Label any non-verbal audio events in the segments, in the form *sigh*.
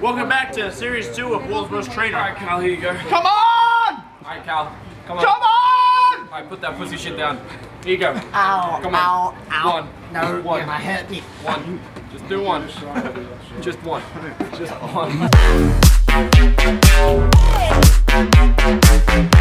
Welcome back to series two of World's Most Trainer. Alright, Cal, here you go. Come on! Alright, Cal. Come on. Come on! Alright, put that pussy shit down. Here you go. Ow, Come on. ow, ow. One. No, One. you're gonna hurt me. One. Just do one. Just one. Just one. *laughs*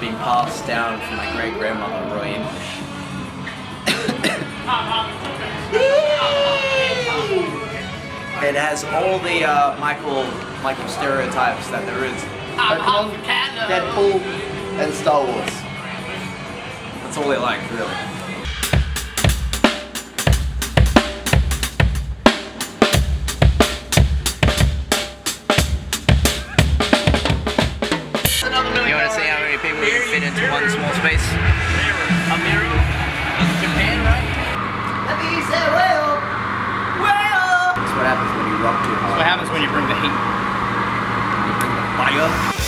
been passed down from my great grandmother, Roy English. it has all the uh, Michael Michael stereotypes that there is. Pokemon, Deadpool, and Star Wars. That's all they like, really. You want to see how fit into one small space. Amiru, Japan, right? That's what happens when you rock too hard. That's what happens when you bring the heat. You bring the fire.